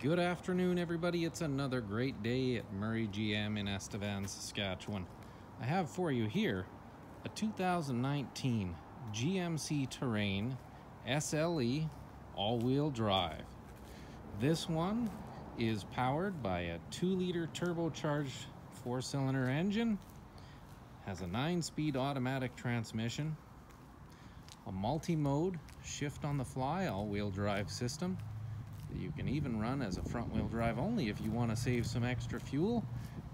Good afternoon, everybody. It's another great day at Murray GM in Estevan, Saskatchewan. I have for you here a 2019 GMC Terrain SLE all-wheel drive. This one is powered by a 2-liter turbocharged four-cylinder engine, has a 9-speed automatic transmission, a multi-mode shift on the fly all-wheel drive system, you can even run as a front wheel drive only if you want to save some extra fuel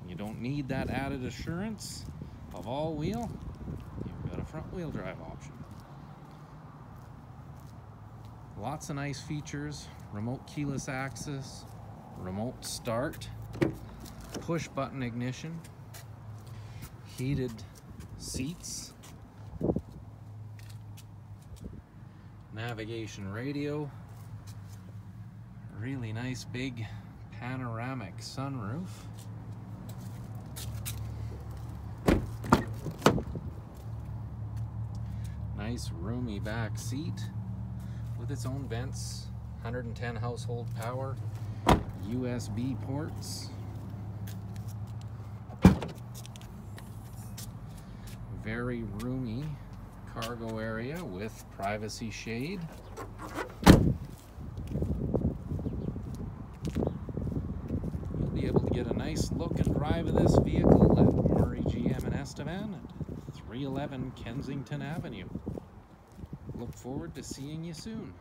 and you don't need that added assurance of all wheel. You've got a front wheel drive option. Lots of nice features, remote keyless access, remote start, push button ignition, heated seats, navigation radio, really nice big panoramic sunroof. Nice roomy back seat with its own vents, 110 household power, USB ports. Very roomy cargo area with privacy shade. Get a nice look and drive of this vehicle at Murray GM in Estevan at 311 Kensington Avenue. Look forward to seeing you soon.